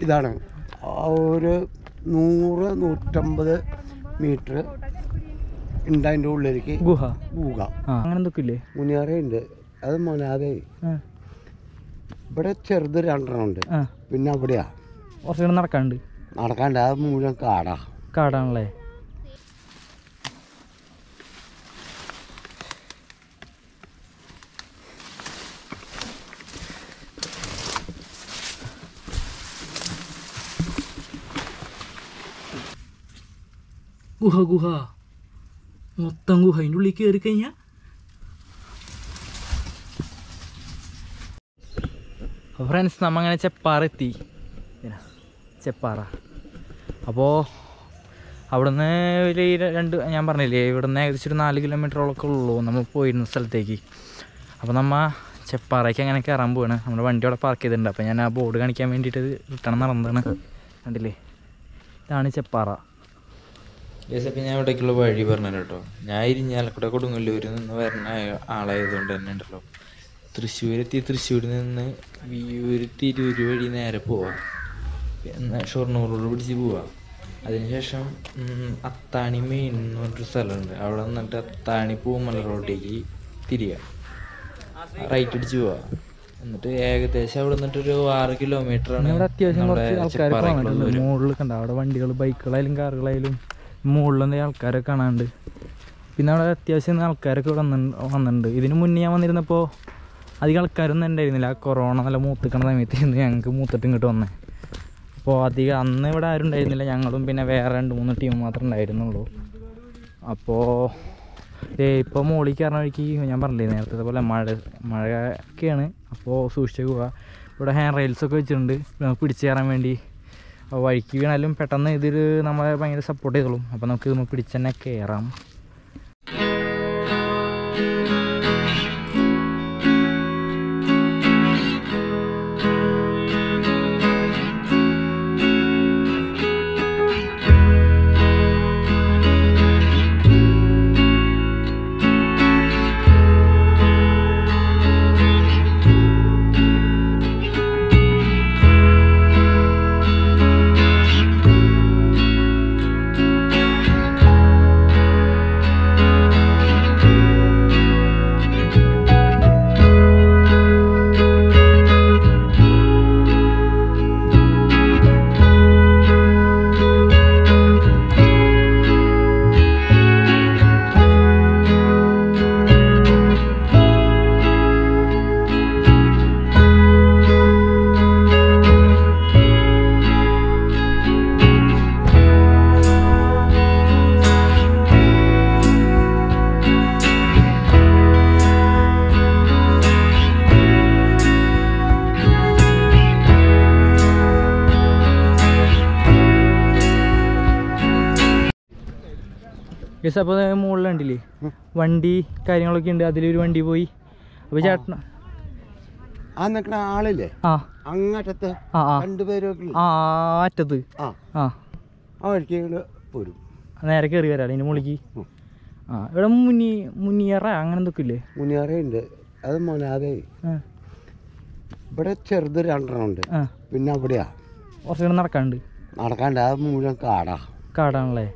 ഇതാണ്. ഒരു നൂറ് നൂറ്റമ്പത് മീറ്റർ ഉണ്ട് അതിന്റെ ഉള്ളിലേക്ക് ഗുഹ. ഗുഹ. അങ്ങനെ എന്തൊക്കെ ഇല്ലേ മുനിയറയുണ്ട്. അത് മൊനാതെ ഇവിടെ ചെറുത് രണ്ടെണ്ണം ഉണ്ട്. പിന്നെ അവിടെയാ. കുറച്ചുകൂടെ നടക്കാണ്ട് നടക്കാണ്ട് അത് മുഴുവൻ കാടാ. കാടാണല്ലേ? ഗുഹ ഗുഹ. മൊത്തം ഗുഹ അതിന്റെ ഉള്ളിൽ കയറി കഴിഞ്ഞാൽ ഫ്രണ്ട്സ് നമ്മങ്ങനെ ചെപ്പാറ എത്തി ചെപ്പാറ. അപ്പോൾ അവിടുന്ന് ഒരു രണ്ട് ഞാൻ പറഞ്ഞില്ലേ ഇവിടുന്ന് ഏകദേശം ഒരു നാല് കിലോമീറ്ററോളൊക്കെ ഉള്ളൂ നമ്മൾ പോയിരുന്ന സ്ഥലത്തേക്ക്. അപ്പോൾ നമ്മൾ ചെപ്പാറയ്ക്ക് അങ്ങനെ കയറാൻ പോവാണ്. നമ്മുടെ വണ്ടി അവിടെ പാർക്ക് ചെയ്തിട്ടുണ്ട്. അപ്പോൾ ഞാൻ ആ ബോർഡ് കാണിക്കാൻ വേണ്ടിയിട്ട് റിട്ടേൺ നടന്നതാണ്. കണ്ടില്ലേ? ഇതാണ് ചെപ്പാറ. അപ്പം ഞാൻ ഇവിടേക്കുള്ള വഴി പറഞ്ഞു കേട്ടോ ഞാൻ ഇരിഞ്ഞാലക്കുട കൊടുങ്ങല്ലൂരിൽ നിന്ന് വരുന്ന ആളായതുകൊണ്ട് തന്നെ ഉണ്ടല്ലോ. തൃശ്ശൂരെത്തി തൃശ്ശൂരിൽ നിന്ന് വിയൂർ തിരൂർ വഴി നേരെ പോവാം. പിന്നെ ഷൊർണൂർ റോഡ് പിടിച്ച് പോവാം. അതിനുശേഷം അത്താണി മെയിൻ എന്ന് പറഞ്ഞൊരു സ്ഥലമുണ്ട്. അവിടെ നിന്നിട്ട് അത്താണി പൂമല റോഡിലേക്ക് തിരിയുക റൈറ്റ് അടിച്ച് പോവാം. എന്നിട്ട് ഏകദേശം അവിടെ നിന്നിട്ട് ഒരു ആറ് കിലോമീറ്റർ ആണ് അത്യാവശ്യം കുറച്ച് ആൾക്കാർ അവിടെ വണ്ടികൾ ബൈക്കുകളായാലും കാറുകളായാലും എന്തെങ്കിലും ആൾക്കാരൊക്കെ കാണാനുണ്ട് പിന്നെ അവിടെ അത്യാവശ്യം ആൾക്കാരൊക്കെ ഇവിടെ വന്നിട്ടുണ്ട്. ഇതിന് മുന്നേ ഞാൻ വന്നിരുന്നപ്പോൾ അധികം ആൾക്കാരൊന്നും ഉണ്ടായിരുന്നില്ല. ആ കൊറോണ നല്ല മൂത്തിക്കണ സമയത്തായിരുന്നു ഞങ്ങൾക്ക് മൂത്തിട്ട് ഇങ്ങോട്ട് വന്നേ. അപ്പോൾ അധികം അന്ന് ഇവിടെ ആരും ഉണ്ടായിരുന്നില്ല. ഞങ്ങളും പിന്നെ വേറെ രണ്ട് മൂന്ന് ടീം മാത്രമേ ഉണ്ടായിരുന്നുള്ളൂ. അപ്പോൾ ഇപ്പോൾ മുകളിൽ കയറുന്ന വഴിക്ക് ഞാൻ പറഞ്ഞില്ലേ നേരത്തെ പോലെ മഴ മഴയൊക്കെയാണ്. അപ്പോൾ സൂക്ഷിച്ചു പോവുക ഇവിടെ ഹാൻഡ് റെയിൽസൊക്കെ വെച്ചിട്ടുണ്ട്. പിടിച്ചു കയറാൻ വേണ്ടി. വഴിക്ക് വീണാലും പെട്ടെന്ന് ഇതിൽ നമ്മളെ ഭയങ്കര സപ്പോർട്ട് ചെയ്തോളും. അപ്പോൾ നമുക്ക് ഇതൊന്ന് പിടിച്ച് തന്നെ കയറാം യെസ് അപ്പോൾ മുകളിൽ കണ്ടില്ലേ വണ്ടി കാര്യങ്ങളൊക്കെ ഉണ്ട്. അതിലൊരു വണ്ടി പോയി. അപ്പോൾ ചേട്ടൻ ആ ആളില്ലേ? ആ. അങ്ങറ്റത്ത് രണ്ടുപേരും ആ? ആ അറ്റത്ത്. പോരും. നേരെ കയറി വരാം. അതിന്റെ മുകളിലേക്ക്. ആ ഇവിടെ മുനി മുനിയറ അങ്ങനെ എന്തൊക്കെ ഇല്ലേ മുനിയറയുണ്ട് അത് മോനാതെ ഇവിടെ ചെറുത് രണ്ടെണ്ണം ഉണ്ട്. പിന്നെ അവിടെയാ. കുറച്ചുകൂടെ നടക്കാണ്ട് നടക്കാണ്ട്. അത് മുഴുവൻ കാടാ. കാടാണല്ലേ?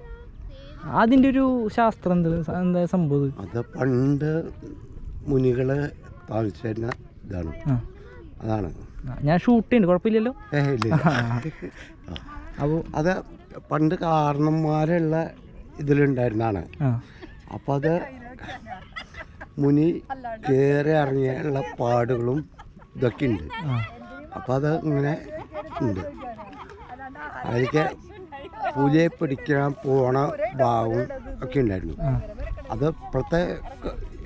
അതിന്റെ ഒരു ശാസ്ത്രം എന്ത്? സംഭവം? അത് പണ്ട് മുനികളെ താമസിച്ചിരുന്ന ഇതാണ്. അതാണ്. ഞാൻ ഷൂട്ട് ചെയ്യുന്നു കുഴപ്പമില്ലല്ലോ. അപ്പോൾ അത് പണ്ട് കാരണന്മാരുള്ള ഇതിലുണ്ടായിരുന്നതാണ് ആ. അപ്പോൾ അത് മുനി കയറി ഇറങ്ങിയുള്ള പാടുകളും ഇതൊക്കെ ഉണ്ട് അപ്പോൾ അത് ഇങ്ങനെ ഉണ്ട്. അതിലേക്ക് പുലിയെ പിടിക്കാൻ പോണ ഭാഗവും ഒക്കെ ഉണ്ടായിരുന്നു. അത് ഇപ്പോഴത്തെ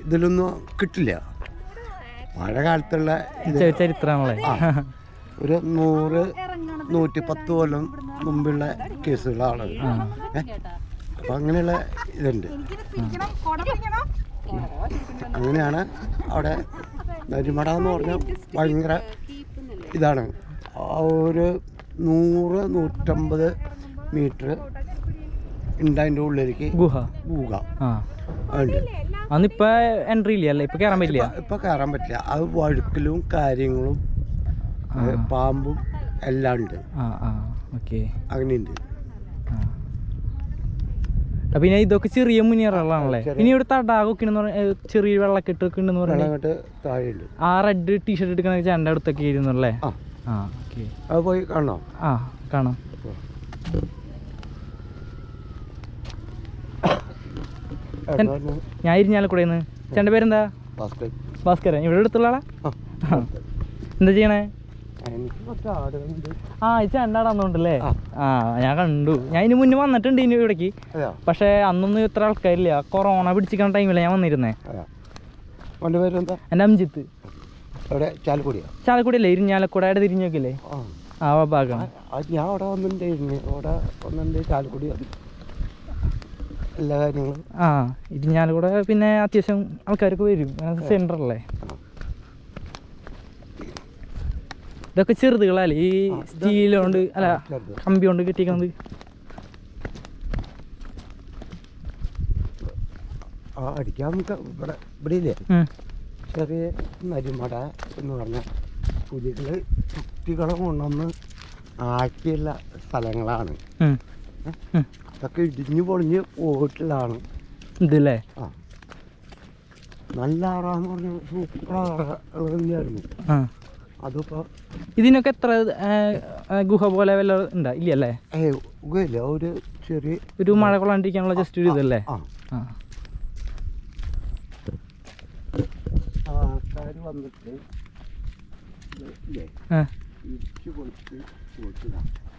ഇതിലൊന്നും കിട്ടില്ല. പഴയ കാലത്തുള്ള ഇത് ചെ- ചരിത്രമാണല്ലേ ആ. ഒരു നൂറ് നൂറ്റി പത്ത് കൊല്ലം മുമ്പുള്ള കേസുകളാണ് അപ്പം അങ്ങനെയുള്ള ഇതുണ്ട്. അങ്ങനെയാണ് അവിടെ നരിമട എന്ന് പറഞ്ഞാൽ ഭയങ്കര ഇതാണ്. ആ ഒരു നൂറ് നൂറ്റമ്പത് മീറ്റർ ഉണ്ട് അതിന്റെ ഉള്ളിലേക്ക് ഗുഹ. ഗുഹ ആ. ഉണ്ട് അന്നിപ്പോ എൻട്രി ഇല്ല ഇപ്പൊ കയറാൻ പറ്റില്ല? ഇപ്പൊ കയറാൻ പറ്റില്ല. അത് വഴുക്കലും കാര്യങ്ങളും പാമ്പും എല്ലാം ഉണ്ട്. അങ്ങനെയുണ്ട്. പിന്നെ ഇതൊക്കെ ചെറിയ മുനിയറുകളാണല്ലേ ഇനി ഇവിടെ തടാകൊക്കെ ചെറിയ വെള്ളക്കെട്ടൊക്കെ ഉണ്ടെന്ന് ആ റെഡ് ടീഷർട്ട് എടുക്കണ ചേട്ടന്റെ അടുത്തൊക്കെ ആയിരുന്നു അല്ലേ? ആ ഓക്കെ. അത് പോയി കാണണോ? ആ കാണാം. ഞാൻ ഇരിഞ്ഞാലക്കുടയിൽ ചേട്ടന്റെ പേരെന്താ. ഭാസ്കരൻ. ഇവിടെ അടുത്തുള്ള ആളാ. എന്താ ചെയ്യണേ? ആ ഈ ചേണ്ടാടാന്നുണ്ടല്ലേ ആ. ഞാൻ കണ്ടു. ഞാൻ ഇതിന് മുന്നേ വന്നിട്ടുണ്ട് ഇനി ഇവിടേക്ക്. പക്ഷെ അന്നൊന്നും ഇത്ര ആൾക്കാരില്ല. കൊറോണ പിടിച്ചിരിക്കുന്ന ടൈമില്ല ഞാൻ വന്നിരുന്നേ. എന്റെ അംജിത്ത്. എവിടെ ചാലക്കുടിയോ? ചാലക്കുടി അല്ലേ ഇരിഞ്ഞാലക്കുടയുടെ തിരിഞ്ഞു നോക്കില്ലേ ആ. ഭാഗം. ഞാൻ അവിടെ വന്നിട്ടുണ്ടായിരുന്നു അവിടെ വന്നിട്ടുണ്ട് ചാലക്കുടി എല്ലാ കാര്യങ്ങളും. ആ ഇരിഞ്ഞാലക്കുട പിന്നെ അത്യാവശ്യം ആൾക്കാരൊക്കെ വരും. സെന്റർ അല്ലേ ഇതൊക്കെ ചെറുതുകളല്ലേ? ഈ ആ, സ്റ്റീൽ കൊണ്ട് അല്ല കമ്പി കൊണ്ട് കെട്ടിക്കണത്. ആ അടിക്കാൻ ഇവിടെ ഇവിടെ ഇല്ലേ. ചെറിയ നരിമട എന്ന് പറഞ്ഞ പുലികൾ കുട്ടികളെ കൊണ്ടുവന്ന് ആക്കിയുള്ള സ്ഥലങ്ങളാണ്. അതൊക്കെ ഇടിഞ്ഞു പൊളിഞ്ഞ് പോയിട്ടുള്ളതാണ് ഇതല്ലേ? ആ. നല്ല ആറാന്ന് പറഞ്ഞ സൂപ്പർ ആറായിരുന്നു ആ. അതിപ്പോൾ ഇതിനൊക്കെ എത്ര ഗുഹ പോലെ വല്ല ഉണ്ടാ ഇല്ല ഏ ഗുഹയില്ല. ഒരു ചെറിയ ഒരു മഴ കൊള്ളാണ്ടിരിക്കാനുള്ള ജസ്റ്റ് ഒരു ഇതല്ലേ? ആ ആൾക്കാർ വന്നിട്ട്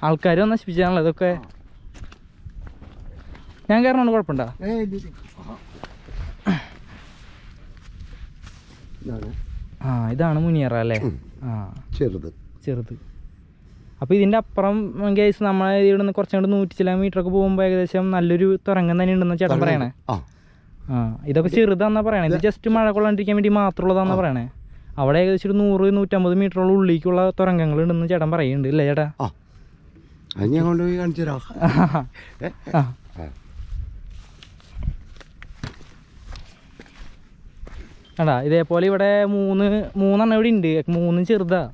ആൾക്കാർ നശിപ്പിച്ചാണല്ലോ ഇതൊക്കെ. ഞാൻ കയറണോണ്ട് കുഴപ്പമുണ്ടോ. ആ. ഇതാണ് മുനിയറ അല്ലേ? ആ. ചെറുത്. ചെറുത്. അപ്പോൾ ഇതിന്റെ അപ്പുറം കേസ് നമ്മളെ ഇവിടെ നിന്ന് കുറച്ചും കൂടെ നൂറ്റി ചില മീറ്റർ ഒക്കെ പോകുമ്പോൾ ഏകദേശം നല്ലൊരു തുറങ്ങം തന്നെ ഉണ്ടെന്ന് ചേട്ടൻ പറയണേ. ആ. ഇതൊക്കെ ചെറുതാന്നാ പറയണേ. ഇത് ജസ്റ്റ് മഴ കൊള്ളാണ്ടിരിക്കാൻ വേണ്ടി മാത്രമുള്ളതാന്നാ പറയണേ. അവിടെ ഏകദേശം ഒരു നൂറ് നൂറ്റമ്പത് മീറ്ററോളം ഉള്ളിലേക്കുള്ള തുരങ്കങ്ങൾ ഉണ്ടെന്ന് ചേട്ടൻ പറയുന്നുണ്ട് അല്ലേ ചേട്ടാ? ആ. അത് ഞാൻ കൊണ്ടുപോയി കാണിച്ചു തരാം എടാ ഇതേപോലെ ഇവിടെ മൂന്ന് മൂന്നെണ്ണം ഇവിടെ ഉണ്ട്. മൂന്നും ചെറുതാ.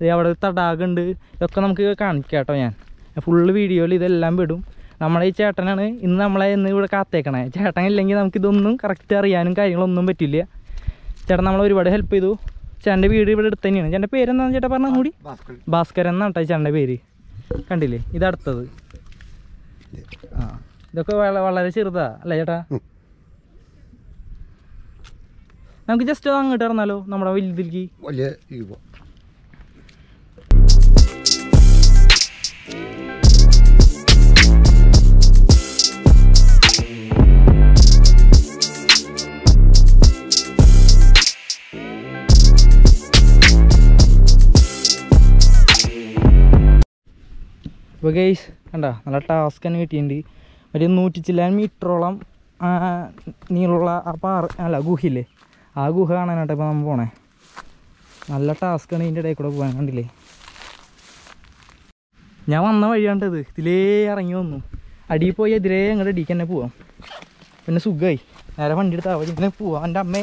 ഇത് അവിടെ തടാകമുണ്ട്. ഇതൊക്കെ നമുക്ക് കാണിക്കാം കേട്ടോ ഞാൻ. ഫുള്ള് വീഡിയോയിൽ ഇതെല്ലാം വിടും. നമ്മളെ ഈ ചേട്ടനാണ് ഇന്ന് നമ്മളെ ഇന്ന് ഇവിടെ കാത്തേക്കണേ. ചേട്ടൻ ഇല്ലെങ്കിൽ നമുക്കിതൊന്നും കറക്റ്റ് അറിയാനും കാര്യങ്ങളൊന്നും പറ്റില്ല. ചേട്ടൻ നമ്മളെ ഒരുപാട് ഹെൽപ്പ് ചെയ്തു. ചേട്ടന്റെ വീട് ഇവിടെ അടുത്ത് തന്നെയാണ്. ചേട്ടന്റെ പേരെന്താണെന്ന് ചേട്ടാ പറഞ്ഞാൽ കൂടി. ഭാസ്കരൻ. എന്നാണ് കേട്ടോ ചേട്ടന്റെ പേര്. കണ്ടില്ലേ? ഇതടുത്തത് ആ ഇതൊക്കെ വള- വളരെ ചെറുതാ. അല്ലേ ചേട്ടാ. നമുക്ക് ജസ്റ്റ് അങ്ങോട്ട് ഇറന്നാലോ നമ്മുടെ വലുതിലേക്ക് വലിയ ഇപ്പോൾ ഗെയ്സ് കണ്ട നല്ല ടാസ്ക് തന്നെ കിട്ടിയിട്ടുണ്ട്. ഒരു നൂറ്റി ചില്ലാൻ മീറ്ററോളം നീളമുള്ള ആ പാറ അല്ല ഗുഹയില്ലേ? ആ ഗുഹ കാണാനായിട്ട് ഇപ്പോൾ നമ്മൾ പോണേ. നല്ല ടാസ്ക്കാണ് ഇതിന്റെ ഇടയിൽ കൂടെ പോകാൻ കണ്ടില്ലേ? ഞാൻ വന്ന വഴിയാണ്ടത് ഇതിലേ ഇറങ്ങി വന്നു. അടിയിൽ പോയി എതിരെ അങ്ങോട്ട് അടിക്ക് തന്നെ പോവാം. പിന്നെ സുഖമായി നേരെ വണ്ടി എടുത്താൽ അവിടെ ഇങ്ങനെ പോവാം എന്റെ അമ്മേ.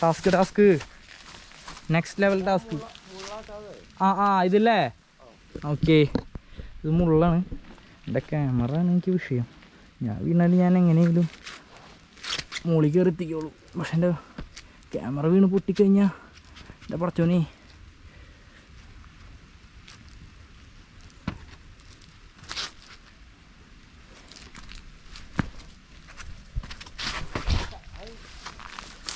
Task task. Next level task. ആ ആ ഇതില്ലേ? ഓക്കെ. ഇത് മുള്ളാണ്. എന്റെ ക്യാമറ ആണ് എനിക്ക് വിഷയം. ഞാൻ വീണാൽ ഞാൻ എങ്ങനെയെങ്കിലും മുകളിൽ കയറി എത്തിക്കോളൂ പക്ഷെ എന്റെ ക്യാമറ വീണ് പൊട്ടിക്കഴിഞ്ഞാൽ എന്റെ പറച്ചോനെ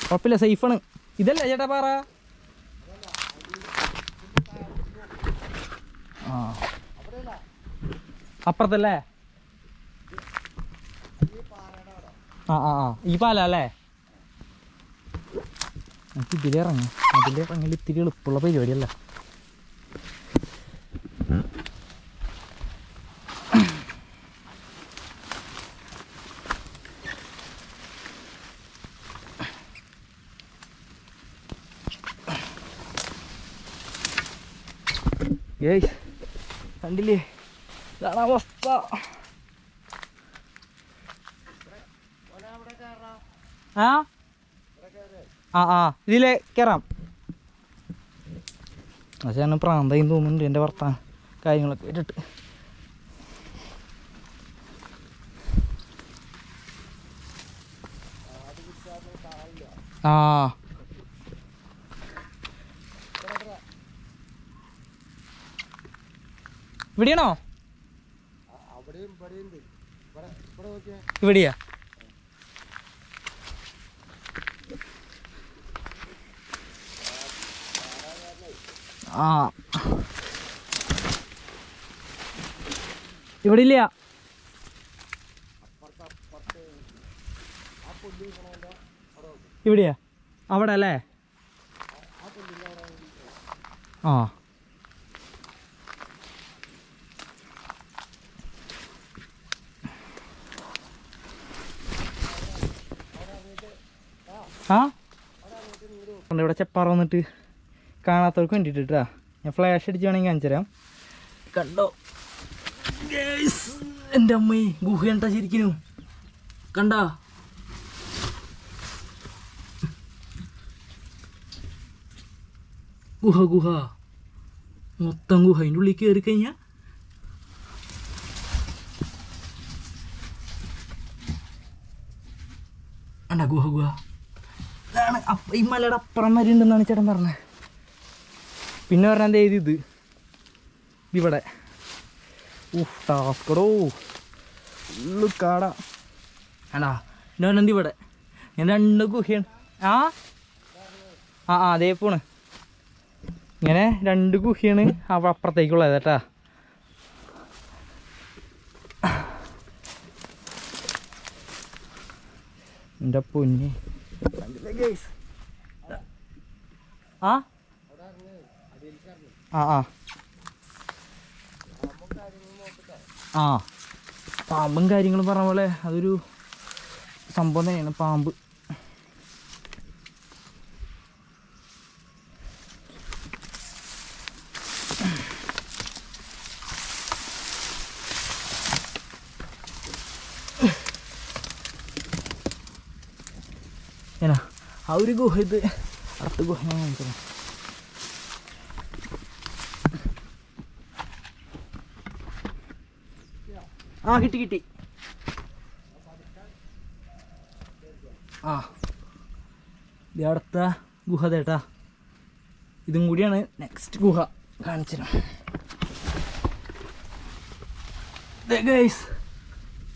കുഴപ്പമില്ല സേഫാണ് ഇതല്ല ചേട്ടാ പാറ? ആ. അപ്പുറത്തല്ലേ? ആ ആ ആ ഈ പാല അല്ലേ നമുക്ക് ഇതിലേ ഇറങ്ങാം അതിലേ ഇറങ്ങൽ ഇത്തിരി എളുപ്പമുള്ള പരിപാടിയല്ല ഏയ് കണ്ടില്ലേ ഇതാണ് അവസ്ഥ ആ? ആ ആ. ഇതിലെ കയറാം പക്ഷേ ഞാൻ പ്രാന്തായി തോന്നുന്നുണ്ട് എന്റെ വർത്താനം കാര്യങ്ങളൊക്കെ ഇട്ടിട്ട് ആ. ഇവിടെയാണോ? ഇവിടെയാ? ആ ഇവിടെ ഇല്ല ഇവിടെയാ? അവിടെ അല്ലേ ആ. ആ? ഇവിടെ ചെപ്പാറ വന്നിട്ട്. കാണാത്തവർക്ക് വേണ്ടിയിട്ട് കേട്ടാ ഞാൻ ഫ്ലാഷ് അടിച്ച് വേണമെങ്കിൽ കാണിച്ചു തരാം കണ്ടോ എന്റെ അമ്മയെ ഗുഹ കണ്ടാ ശരിക്കും കണ്ടാ? ഗുഹ ഗുഹ. മൊത്തം ഗുഹ. അതിന്റെ ഉള്ളിൽ കയറി കഴിഞ്ഞാൽ ഗുഹ ഗുഹ. ഈ മലയുടെ അപ്പുറം വരെ ഉണ്ടെന്നാണ് ചേട്ടൻ പറഞ്ഞത്. പിന്നെ പറഞ്ഞാൽ എന്താ ഇത്? ഇവിടെ ഉഫ് ടാസ്കടോ. ഉള്ളു കാട. ആടാ എന്റെ പറഞ്ഞത് ഇവിടെ? ഞാൻ രണ്ട് ഗുഹയാണ്. ആ? ആ ആ അതേ പോണ്. ഇങ്ങനെ രണ്ട് ഗുഹയാണ് അവ അപ്പുറത്തേക്കുള്ളത് കേട്ടാ. എന്റെ പൊന്നെ? ആ? ആ ആ. പാമ്പും കാര്യങ്ങളും പറഞ്ഞ പോലെ അതൊരു സംഭവം തന്നെയാണ് പാമ്പ്. ഏനാ ആ ഒരു ഗുഹ ഇത് അടുത്ത ഗുഹ ഞാൻ കാണിച്ചത് ആ കിട്ടി കിട്ടി. ആ. അടുത്ത ഗുഹ തേട്ടാ ഇതും കൂടിയാണ് നെക്സ്റ്റ് ഗുഹ. കാണിച്ചത്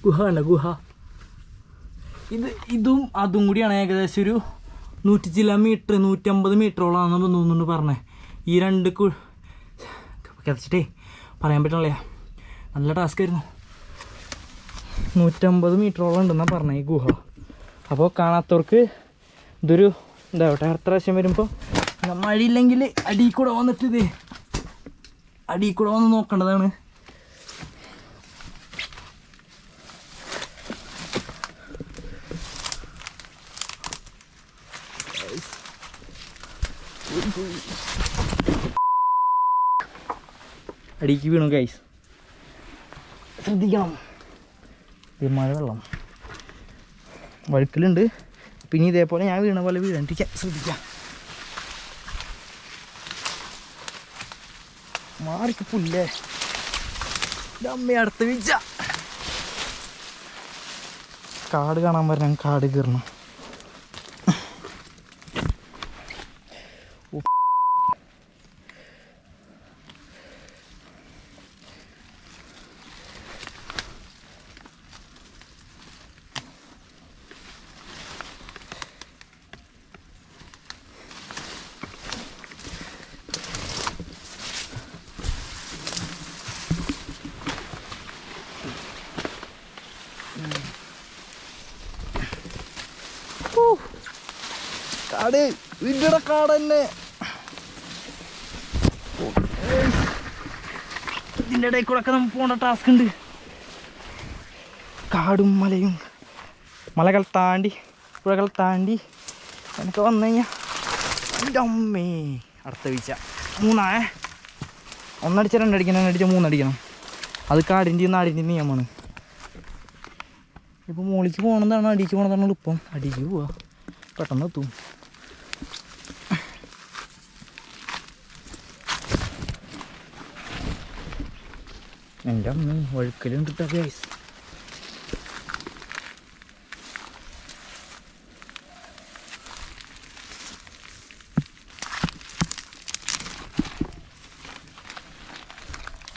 ഗുഹ അല്ല ഗുഹ? ഇത് ഇതും അതും കൂടിയാണ് ഏകദേശം ഒരു നൂറ്റി ചില മീറ്റർ നൂറ്റമ്പത് മീറ്ററോളാണെന്ന് തോന്നുന്നുണ്ട് പറഞ്ഞേ. ഈ രണ്ട് കു കിതച്ചിട്ടേ പറയാൻ പറ്റണില്ല. നല്ല ടാസ്ക് ആയിരുന്നു. നൂറ്റമ്പത് മീറ്ററോളം ഉണ്ടെന്നാണ് പറഞ്ഞത് ഈ ഗുഹ. അപ്പോൾ കാണാത്തവർക്ക് ഇതൊരു എന്താവട്ടെ അടുത്ത പ്രാവശ്യം വരുമ്പോൾ മഴയില്ലെങ്കിൽ അടിയിൽ കൂടെ വന്നിട്ട് ഇത് അടിയിൽ കൂടെ വന്ന് നോക്കേണ്ടതാണ്. അടിക്ക് വീണു ഗൈസ് ശ്രദ്ധിക്കണം. ഇത് മഴ വെള്ളം വഴുക്കലുണ്ട്. പിന്നെ ഇതേപോലെ ഞാൻ വീണ പോലെ വീഴണ്ടിരിക്കാൻ ശ്രദ്ധിക്കാം. മാറിക്ക് പുല്ലേ? അമ്മ അടുത്ത് വീഴ്ച. കാട് കാണാൻ പറഞ്ഞ കാട് കയറണം കാട് നിന്റെ കാട് തന്നെ ഇതിന്റെ ഇടയിൽ കൂടെ ഒക്കെ നമുക്ക് പോകേണ്ട ടാസ്ക് ഉണ്ട്. കാടും മലയും. മലകൾ താണ്ടി പുഴകൾ താണ്ടി എനിക്ക് വന്നു കഴിഞ്ഞാൽ അമ്മേ. അടുത്ത വീഴ്ച. മൂന്നാ ഒന്നടിച്ച രണ്ടടിക്കണം രണ്ടടിച്ച മൂന്നടിക്കണം. അത് കാടിന്റെയും നാടിന്റെയും നിയമമാണ്. ഇപ്പോൾ മുകളിലേക്ക് പോകണമെന്നാണ് അടിക്ക് പോകണമെന്നാണ് എളുപ്പം. അടിക്ക് പോവാ. പെട്ടെന്ന് എത്തും. എന്റെ അമ്മ വഴുക്കലുണ്ട് കേട്ടോ ഗൈസ്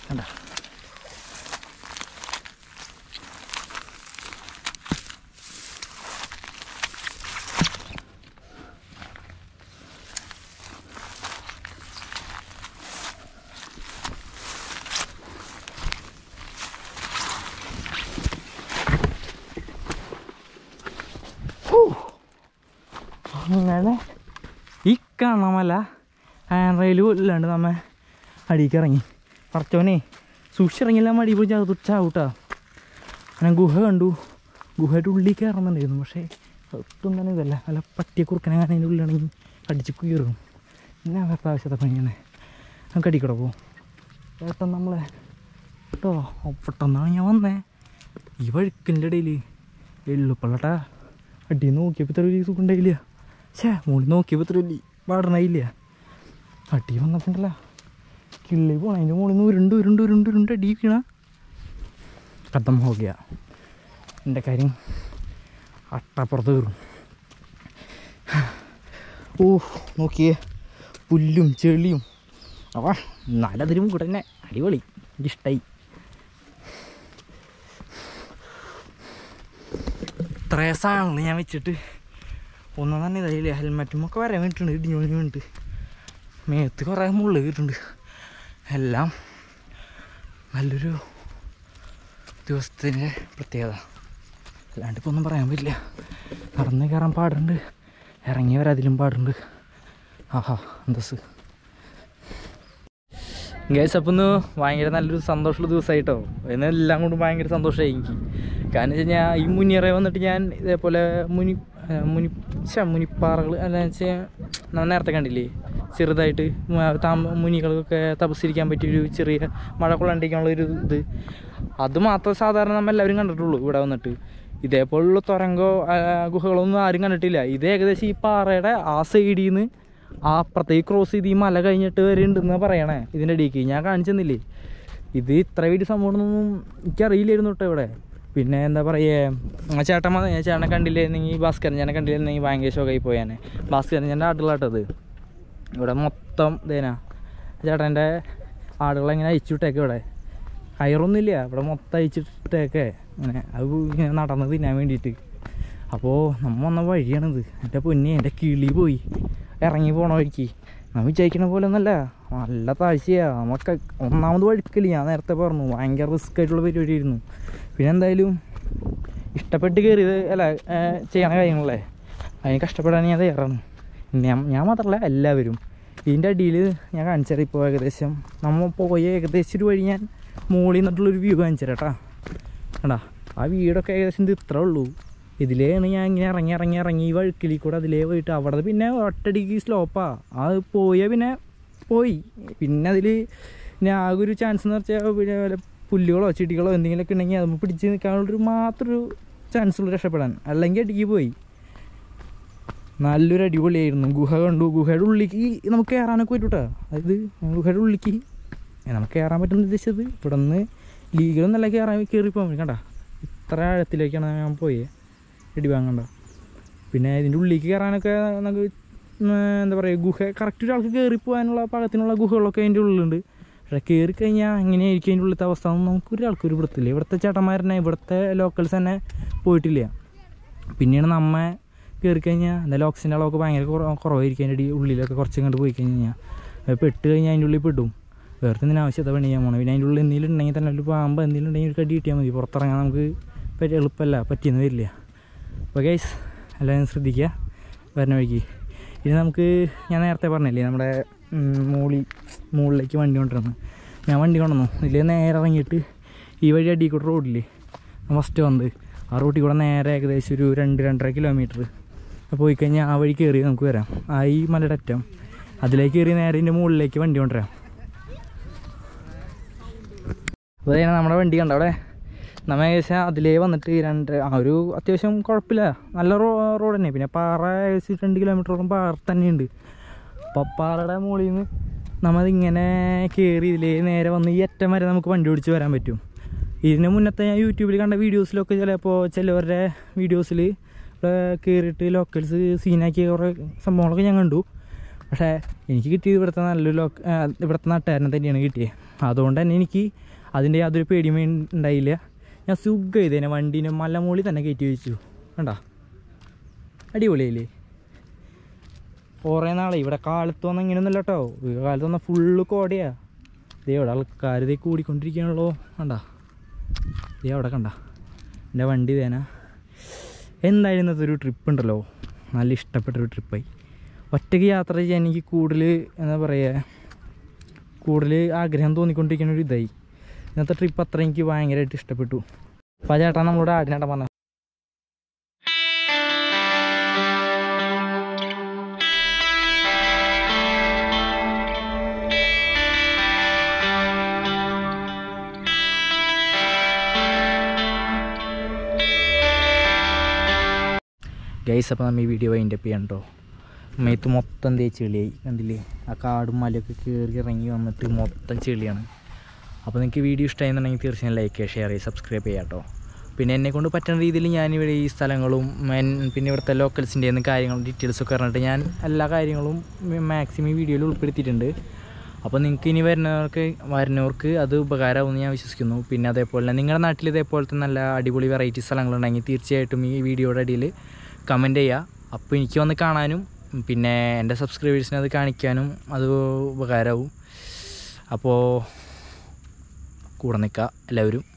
കണ്ടാ അങ്ങനെ ഈ കാണാമല്ല ഹാൻഡ് റെയിലും ഇല്ലാണ്ട് നമ്മ അടിക്ക് ഇറങ്ങി. പറച്ചോനെ സൂക്ഷിച്ചിറങ്ങില്ല മടി പോയി ചാത്തു ചാവൂട്ടാ. ഞാൻ ഗുഹ കണ്ടു. ഗുഹയുടെ ഉള്ളിൽ കയറുന്നുണ്ടായിരുന്നു പക്ഷേ ഒട്ടും തന്നെ ഇതല്ല. നല്ല പറ്റിയ കുറുക്കനെ കാണാൻ അതിന്റെ ഉള്ളിലാണെങ്കിൽ അടിച്ച് കീറും. പിന്നെ വേറെ ആവശ്യത്തെ പണിയാണ്. നമുക്ക് അടിക്കട പോകും ഏട്ടൻ നമ്മളെ കേട്ടോ ഒപ്പട്ടെന്നാണ് ഞാൻ വന്നേ. ഈ വഴുക്കിന്റെ ഇടയിൽ എള്ളുപ്പള്ളട്ടാ. അടി നോക്കിയപ്പോൾ ഇത്ര ഒരു സുഖം ഉണ്ടായില്ല. ഛേ മുകളിൽ നോക്കിയപ്പോൾ ഇത്ര വലിയ പാടണയില്ല അടി വന്നിട്ടുണ്ടല്ല. കിള്ളി പോണ അതിന്റെ മുകളിൽ നിന്ന് ഉരുണ്ട് ഉരുണ്ട് ഉരുണ്ട് ഉരുണ്ട് വീണ കഥം ഹോകിയ എന്റെ കാര്യം അട്ടപ്പുറത്ത് കയറും. ഓ നോക്കിയേ പുല്ലും ചെളിയും. അവ നല്ലതിരും കൂടെ തന്നെ. അടിപൊളി എനിക്കിഷ്ടായി ത്രേസാണെന്ന് ഞാൻ വെച്ചിട്ട് ഒന്നും തന്നെ ഇതായില്ല ഹെൽമെറ്റും ഒക്കെ വരാൻ വേണ്ടിയിട്ടുണ്ട്. ഇടിഞ്ഞു പൊളിഞ്ഞു വേണ്ടിയിട്ട്. മേത്ത് കുറേ മുള്ളു കിട്ടുന്നുണ്ട് എല്ലാം നല്ലൊരു ദിവസത്തിന്റെ പ്രത്യേകത. അല്ലാണ്ട് ഇപ്പോൾ ഒന്നും പറയാൻ പറ്റില്ല. നടന്ന് കയറാൻ പാടുണ്ട്. ഇറങ്ങി വരാൻ അതിലും പാടുണ്ട്. ആഹാ എന്തസ്. ഗൈസ് അപ്പം ഭയങ്കര നല്ലൊരു സന്തോഷമുള്ള ദിവസമായിട്ടോ? എന്നെല്ലാം കൊണ്ടും ഭയങ്കര സന്തോഷമായി എനിക്ക് കാരണം വെച്ച് കഴിഞ്ഞാൽ ഈ മുനിയറ വന്നിട്ട് ഞാൻ ഇതേപോലെ മുനി മുനി ശ്ശെ, മുനിപ്പാറകൾ അല്ല വെച്ചാൽ നമ്മൾ നേരത്തെ കണ്ടില്ലേ? ചെറുതായിട്ട് താമ മുനികൾക്കൊക്കെ തപസ്സിരിക്കാൻ പറ്റിയൊരു ചെറിയ മഴ ഒരു ഇത്. അത് മാത്രം സാധാരണ നമ്മൾ എല്ലാവരും കണ്ടിട്ടുള്ളൂ ഇവിടെ വന്നിട്ട്. ഇതേപോലുള്ള തുരങ്കോ ഗുഹകളൊന്നും ആരും കണ്ടിട്ടില്ല. ഇത് ഏകദേശം ഈ പാറയുടെ ആ സൈഡിൽ നിന്ന് ആ അപ്പുറത്തേക്ക് ക്രോസ് ചെയ്ത് ഈ മല കഴിഞ്ഞിട്ട് വരെ ഉണ്ടെന്ന് പറയണേ ഇതിന്റെ ഇടയ്ക്ക് ഞാൻ കാണിച്ചെന്നില്ലേ? ഇത് ഇത്ര വലിയ സംഭവമൊന്നും എനിക്കറിയില്ലായിരുന്നു കേട്ടോ ഇവിടെ. പിന്നെ എന്താ പറയുക ആ ചേട്ടൻ വന്ന് ചേട്ടനെ കണ്ടില്ലായിരുന്നെങ്കിൽ ഭാസ്കരൻ ചേട്ടനെ കണ്ടില്ലായിരുന്നെങ്കിൽ ഭയങ്കര ഷോക്കായി പോയാനെ. ഭാസ്കരൻ ചേട്ടന്റെ ആടുകളാട്ടത് ഇവിടെ മൊത്തം ഇതേനാ. ചേട്ടന്റെ ആടുകളെങ്ങനെ അയച്ചു വിട്ടേക്ക് ഇവിടെ. കയറൊന്നുമില്ല ഇവിടെ മൊത്തം അയച്ചിട്ടേക്കെ അങ്ങനെ അത് ഇങ്ങനെ നടന്ന് തിന്നാൻ വേണ്ടിയിട്ട്. അപ്പോൾ നമ്മൾ വന്ന വഴിയാണിത്. എന്റെ പൊന്നി എന്റെ കിളി പോയി. ഇറങ്ങി പോണ വഴിക്ക്. നമ്മൾ വിചാരിക്കണ പോലെ ഒന്നല്ല നല്ല താഴ്ചയാണ് നമുക്ക് ഒന്നാമത് വഴുക്കില്ല ഞാൻ നേരത്തെ പറഞ്ഞു ഭയങ്കര റിസ്ക് ആയിട്ടുള്ള പരിപാടി ആയിരുന്നു പിന്നെ എന്തായാലും ഇഷ്ടപ്പെട്ട് കയറിയത് അല്ല ചെയ്യണ കാര്യങ്ങളല്ലേ. അതിന് കഷ്ടപ്പെടാൻ ഞാൻ തയ്യാറാണ്. ഞാൻ ഞാൻ മാത്രമല്ല എല്ലാവരും. ഇതിന്റെ അടിയിൽ ഞാൻ കാണിച്ചു ഇപ്പോൾ ഏകദേശം. നമ്മൾ പോയ ഏകദേശം ഒരു വഴി ഞാൻ മുകളിൽ നിന്നിട്ടുള്ളൊരു വ്യൂ കാണിച്ചു തരാം കേട്ടാ ആ വീടൊക്കെ ഏകദേശം ഇത് ഇത്രേ ഉള്ളൂ. ഇതിലെയാണ് ഞാൻ ഇങ്ങനെ ഇറങ്ങി ഇറങ്ങി ഇറങ്ങി ഈ വഴുക്കിലേക്ക് കൂടെ അതിലേ പോയിട്ട് അവിടെ പിന്നെ ഒറ്റടിക്ക് സ്ലോപ്പാ അത് പോയ പിന്നെ പോയി. പിന്നെ അതിൽ പിന്നെ ആകെ ഒരു ചാൻസ് എന്ന് വെച്ചാൽ പിന്നെ വല്ല പുല്ലുകളോ ചെടികളോ എന്തെങ്കിലുമൊക്കെ ഉണ്ടെങ്കിൽ അത് പിടിച്ച് നിൽക്കാനുള്ളൊരു മാത്രമൊരു ചാൻസ് ഉള്ളു രക്ഷപ്പെടാൻ. അല്ലെങ്കിൽ അടിക്ക് പോയി. നല്ലൊരു അടിപൊളിയായിരുന്നു. ഗുഹ കണ്ടു. ഗുഹയുടെ ഉള്ളിലേക്ക് നമുക്ക് കയറാനൊക്കെ പറ്റൂട്ടാ അതായത് ഗുഹയുടെ ഉള്ളിലേക്ക് നമുക്ക് കയറാൻ പറ്റുന്ന ഉദ്ദേശിച്ചത് ഇവിടെ നിന്ന് ലീഗിലൊന്നല്ല കയറാൻ കയറിപ്പോകാൻ കണ്ട? ഇത്ര ആഴത്തിലേക്കാണ് ഞാൻ പോയേ. ഇടി വാങ്ങണ്ട. പിന്നെ ഇതിന്റെ ഉള്ളിലേക്ക് കയറാനൊക്കെ നമുക്ക് എന്താ പറയുക ഗുഹ കറക്റ്റ് ഒരാൾക്ക് കയറി പോകാനുള്ള പാകത്തിനുള്ള ഗുഹകളൊക്കെ അതിന്റെ ഉള്ളിലുണ്ട്. പക്ഷേ കയറി കഴിഞ്ഞാൽ എങ്ങനെയായിരിക്കും അതിന്റെ ഉള്ളിലത്തെ അവസ്ഥ? ഒന്നും നമുക്ക് ഒരാൾക്ക് ഒരു പിടുത്തില്ല ഇവിടുത്തെ ചേട്ടന്മാരനെ ഇവിടുത്തെ ലോക്കൽസ് തന്നെ പോയിട്ടില്ല. പിന്നെയാണ് നമ്മ കയറി കഴിഞ്ഞാൽ എന്തായാലും ഓക്സിജന്റെ അളവൊക്കെ ഭയങ്കര കുറ- കുറവായിരിക്കും അതിന്റെ ഉള്ളിലൊക്കെ കുറച്ച് കണ്ട് പോയി കഴിഞ്ഞാൽ പെട്ട് കഴിഞ്ഞാൽ അതിന്റെ ഉള്ളിൽ പെട്ടും വേറെ എന്തിനും ആവശ്യത്തെ പണി ചെയ്യാൻ പോകണം പിന്നെ അതിന്റെ ഉള്ളിൽ എന്തെങ്കിലും ഉണ്ടെങ്കിൽ തന്നെ ഒരു പാമ്പ് എന്തെങ്കിലും ഉണ്ടെങ്കിൽ ഒരു കടി കിട്ടിയാൽ മതി. പുറത്തിറങ്ങാൻ നമുക്ക് എളുപ്പമല്ല പറ്റിയെന്ന് വരില്ല. അപ്പോൾ ഗൈസ് എല്ലാവരും ശ്രദ്ധിക്കുക. വരുന്ന വഴിക്ക്. ഇനി നമുക്ക് ഞാൻ നേരത്തെ പറഞ്ഞില്ലേ നമ്മുടെ മൂളി മുകളിലേക്ക് വണ്ടി കൊണ്ടുവരുന്നു. ഞാൻ വണ്ടി കൊണ്ടുവന്നു. ഇതിൽ നേരെ ഇറങ്ങിയിട്ട് ഈ വഴി അടി കൂടെ റോഡില്ലേ ഫസ്റ്റ് വന്നത്. ആ റൂട്ടിൽ കൂടെ നേരെ ഏകദേശം ഒരു രണ്ട് രണ്ടര കിലോമീറ്റർ അപ്പോൾ പോയി കഴിഞ്ഞാൽ ആ വഴി കയറി നമുക്ക് വരാം. ആ ഈ മലയുടെ അറ്റം അതിലേക്ക് കയറി നേരെ ഇതിന്റെ മുകളിലേക്ക് വണ്ടി കൊണ്ടുവരാം. അപ്പോൾ നമ്മുടെ വണ്ടി കണ്ടോ അവിടെ? നമ്മൾ ഏകദേശം അതിലേ വന്നിട്ട് രണ്ട് ആ ഒരു അത്യാവശ്യം കുഴപ്പമില്ല. നല്ല റോ റോഡ് തന്നെ പിന്നെ പാറ ഏകദേശം രണ്ട് കിലോമീറ്ററോളം പാറ തന്നെയുണ്ട്. അപ്പോൾ പാറയുടെ മുകളിൽ നിന്ന് നമ്മളിങ്ങനെ കയറി ഇതിലേ നേരെ വന്ന് ഈ അറ്റം വരെ നമുക്ക് വണ്ടി ഓടിച്ച് വരാൻ പറ്റും. ഇതിന് മുന്നത്തെ ഞാൻ യൂട്യൂബിൽ കണ്ട വീഡിയോസിലൊക്കെ ചിലപ്പോൾ ചിലവരുടെ വീഡിയോസിൽ കയറിയിട്ട് ലോക്കൽസ് സീനാക്കി കുറേ സംഭവങ്ങളൊക്കെ ഞാൻ കണ്ടു. പക്ഷേ എനിക്ക് കിട്ടിയത് ഇവിടുത്തെ നല്ലൊരു ലോക്ക് ഇവിടുത്തെ നാട്ടുകാരനെ തന്നെയാണ് കിട്ടിയത് അതുകൊണ്ട് തന്നെ എനിക്ക് അതിന്റെ യാതൊരു പേടിയും ഉണ്ടായില്ല. ഞാൻ സുഖം ചെയ്തേനെ വണ്ടീനെ മലമൂളി തന്നെ കയറ്റി വെച്ചു. കണ്ടാ? അടിപൊളിയല്ലേ? കുറേ നാളെ ഇവിടെ കാലത്ത് വന്ന ഇങ്ങനെയൊന്നുമല്ല കേട്ടോ. കാലത്ത് വന്ന ഫുള്ള് കോടയാ. ഇതേ ഇവിടെ ആൾക്കാർ ഇതേ കൂടിക്കൊണ്ടിരിക്കുകയാണല്ലോ. കണ്ടാ? ഇതേ അവിടെ കണ്ട. എന്റെ വണ്ടി തേന എന്തായാലും ഇന്നത്തെ ഒരു ട്രിപ്പ് ഉണ്ടല്ലോ. നല്ല ഇഷ്ടപ്പെട്ടൊരു ട്രിപ്പായി ഒറ്റയ്ക്ക് യാത്ര ചെയ്യാൻ എനിക്ക് കൂടുതൽ എന്താ പറയുക കൂടുതൽ ആഗ്രഹം തോന്നിക്കൊണ്ടിരിക്കുന്ന ഒരു ഇതായി. ഇന്നത്തെ ട്രിപ്പ് അത്ര എനിക്ക് ഭയങ്കരമായിട്ട് ഇഷ്ടപ്പെട്ടു. അപ്പോൾ ആ ചേട്ടാ നമ്മളോട് ആടിനാട്ടം പറഞ്ഞത്. ഗൈസ് അപ്പോൾ നമ്മൾ ഈ വീഡിയോ വൈൻഡ് അപ്പ് ചെയ്യണം കേട്ടോ മേത്ത് മൊത്തം തേച്ച് ചെളിയായി. കണ്ടില്ലേ? ആ കാടും മലയൊക്കെ കയറി ഇറങ്ങി വന്നിട്ട് മൊത്തം ചെളിയാണ്. അപ്പോൾ നിങ്ങൾക്ക് വീഡിയോ ഇഷ്ടമായിരുന്നുണ്ടെങ്കിൽ തീർച്ചയായും ലൈക്ക് ചെയ്യുക ഷെയർ ചെയ്യുക സബ്സ്ക്രൈബ് ചെയ്യുക കേട്ടോ പിന്നെ എന്നെക്കൊണ്ട് പറ്റുന്ന രീതിയിൽ ഞാനിവിടെ ഈ സ്ഥലങ്ങളും പിന്നെ ഇവിടുത്തെ ലോക്കൽസിന്റെ കാര്യങ്ങളും ഡീറ്റെയിൽസൊക്കെ പറഞ്ഞിട്ട് ഞാൻ എല്ലാ കാര്യങ്ങളും മാക്സിമം ഈ വീഡിയോയിൽ ഉൾപ്പെടുത്തിയിട്ടുണ്ട്. അപ്പോൾ നിങ്ങൾക്ക് ഇനി വരുന്നവർക്ക് വരുന്നവർക്ക് അത് ഉപകാരമാവുമെന്ന് ഞാൻ വിശ്വസിക്കുന്നു. പിന്നെ അതേപോലെ തന്നെ നിങ്ങളുടെ നാട്ടിൽ ഇതേപോലത്തെ നല്ല അടിപൊളി വെറൈറ്റി സ്ഥലങ്ങളുണ്ടെങ്കിൽ തീർച്ചയായിട്ടും ഈ വീഡിയോയുടെ അടിയിൽ കമന്റ് ചെയ്യുക. അപ്പോൾ എനിക്ക് വന്ന് കാണാനും പിന്നെ എന്റെ സബ്സ്ക്രൈബേഴ്സിനെ അത് കാണിക്കാനും അത് ഉപകാരമാവും. അപ്പോൾ കൂടെ നിൽക്കുക. എല്ലാവരും